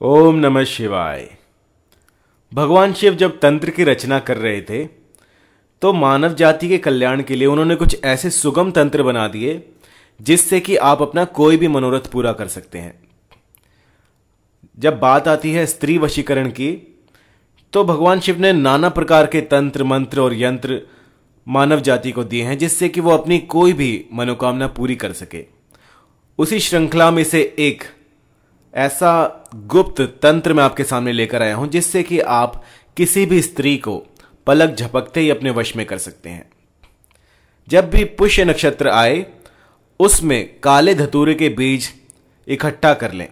ओम नमः शिवाय। भगवान शिव जब तंत्र की रचना कर रहे थे तो मानव जाति के कल्याण के लिए उन्होंने कुछ ऐसे सुगम तंत्र बना दिए, जिससे कि आप अपना कोई भी मनोरथ पूरा कर सकते हैं। जब बात आती है स्त्री वशीकरण की तो भगवान शिव ने नाना प्रकार के तंत्र, मंत्र और यंत्र मानव जाति को दिए हैं, जिससे कि वो अपनी कोई भी मनोकामना पूरी कर सके। उसी श्रृंखला में से एक ऐसा गुप्त तंत्र मैं आपके सामने लेकर आया हूँ, जिससे कि आप किसी भी स्त्री को पलक झपकते ही अपने वश में कर सकते हैं। जब भी पुष्य नक्षत्र आए, उसमें काले धतूरे के बीज इकट्ठा कर लें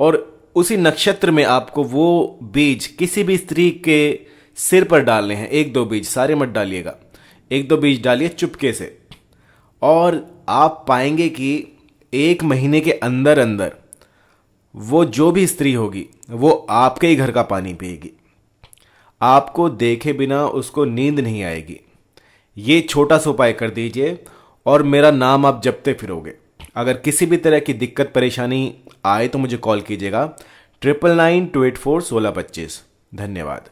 और उसी नक्षत्र में आपको वो बीज किसी भी स्त्री के सिर पर डालने हैं। एक दो बीज, सारे मत डालिएगा। एक दो बीज डालिए चुपके से। और आप पाएँगे कि एक महीने के अंदर अंदर वो जो भी स्त्री होगी, वो आपके ही घर का पानी पिएगी। आपको देखे बिना उसको नींद नहीं आएगी। ये छोटा सा उपाय कर दीजिए और मेरा नाम आप जपते फिरोगे। अगर किसी भी तरह की दिक्कत, परेशानी आए तो मुझे कॉल कीजिएगा। Triple nine two eight four सोलह पच्चीस। धन्यवाद।